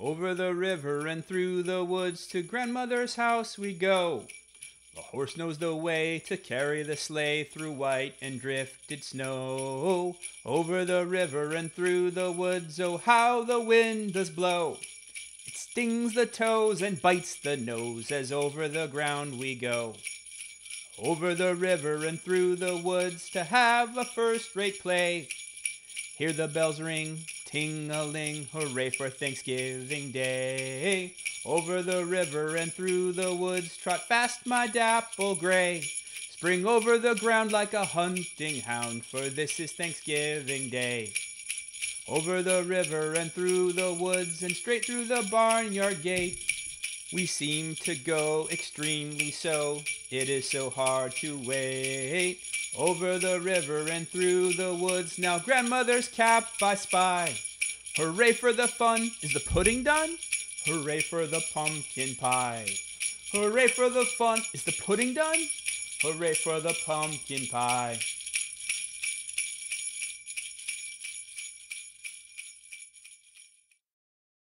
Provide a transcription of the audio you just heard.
Over the river and through the woods to grandmother's house we go. The horse knows the way to carry the sleigh through white and drifted snow. Over the river and through the woods, oh how the wind does blow. It stings the toes and bites the nose as over the ground we go. Over the river and through the woods to have a first rate play. Hear the bells ring, ting a ling, hooray for Thanksgiving Day. Over the river and through the woods, trot fast my dapple gray. Spring over the ground like a hunting hound, for this is Thanksgiving Day. Over the river and through the woods and straight through the barnyard gate. We seem to go extremely so, it is so hard to wait. Over the river and through the woods, now grandmother's cap I spy. Hooray for the fun, is the pudding done? Hooray for the pumpkin pie. Hooray for the fun, is the pudding done? Hooray for the pumpkin pie.